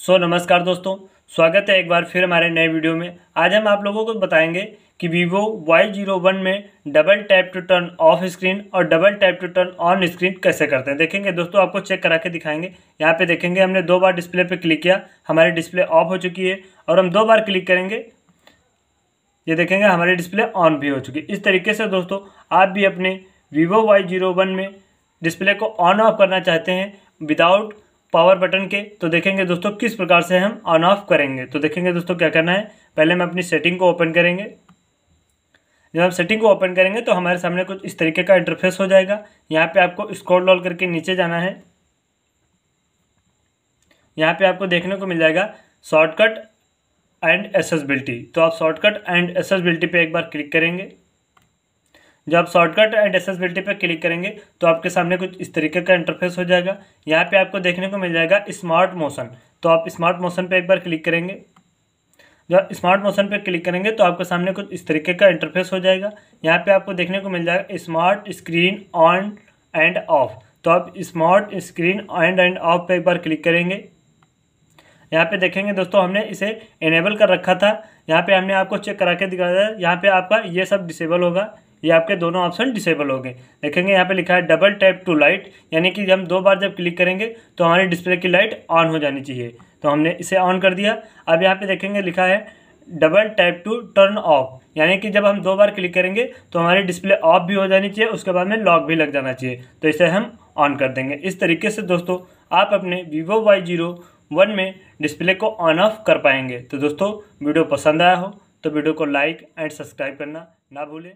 सो so, नमस्कार दोस्तों स्वागत है एक बार फिर हमारे नए वीडियो में। आज हम आप लोगों को बताएँगे कि वीवो वाई ज़ीरो वन में double tap to turn off screen और double tap to turn on screen कैसे करते हैं। देखेंगे दोस्तों आपको चेक करा के दिखाएँगे। यहाँ पे देखेंगे हमने दो बार डिस्प्ले पे क्लिक किया हमारी डिस्प्ले ऑफ़ हो चुकी है और हम दो बार क्लिक करेंगे। ये देखेंगे हमारी डिस्प्ले ऑन भी हो चुकी है। इस तरीके से दोस्तों आप भी अपने वीवो वाई ज़ीरो वन में डिस्प्ले को ऑन ऑफ़ करना चाहते हैं विदाउट पावर बटन के तो देखेंगे दोस्तों किस प्रकार से हम ऑन ऑफ़ करेंगे। तो देखेंगे दोस्तों क्या करना है, पहले हम अपनी सेटिंग को ओपन करेंगे। जब हम सेटिंग को ओपन करेंगे तो हमारे सामने कुछ इस तरीके का इंटरफेस हो जाएगा। यहाँ पे आपको स्क्रॉल डॉल करके नीचे जाना है। यहाँ पे आपको देखने को मिल जाएगा शॉर्टकट एंड एसेसबिलिटी तो आप शॉर्टकट एंड एसेसबिलिटी पे एक बार क्लिक करेंगे। जब आप शॉर्टकट एंड एसेसबिलिटी पर क्लिक करेंगे तो आपके सामने कुछ इस तरीके का इंटरफेस हो जाएगा। यहाँ पे आपको देखने को मिल जाएगा स्मार्ट मोशन तो आप स्मार्ट मोशन पे एक बार क्लिक करेंगे। जब स्मार्ट मोशन पे क्लिक करेंगे तो आपके सामने कुछ इस तरीके का इंटरफेस हो जाएगा। यहाँ पे आपको देखने को मिल जाएगा smart screen on and off तो आप smart screen on and off पे एक बार क्लिक करेंगे। यहाँ पे देखेंगे दोस्तों, हमने इसे इनेबल कर रखा था। यहाँ पे हमने आपको चेक करा के दिखाया था। यहाँ पे आपका ये सब डिसेबल होगा। ये आपके दोनों ऑप्शन डिसेबल हो गए। देखेंगे यहाँ पे लिखा है डबल टैप टू लाइट यानी कि हम दो बार जब क्लिक करेंगे तो हमारी डिस्प्ले की लाइट ऑन हो जानी चाहिए। तो हमने इसे ऑन कर दिया। अब यहाँ पे देखेंगे लिखा है double tap to turn off यानी कि जब हम दो बार क्लिक करेंगे तो हमारी डिस्प्ले ऑफ़ भी हो जानी चाहिए, उसके बाद में लॉक भी लग जाना चाहिए। तो इसे हम ऑन कर देंगे। इस तरीके से दोस्तों, आप अपने वीवो वाई ज़ीरो वन में डिस्प्ले को ऑन ऑफ़ कर पाएँगे। तो दोस्तों, वीडियो पसंद आया हो तो वीडियो को लाइक एंड सब्सक्राइब करना ना भूलें।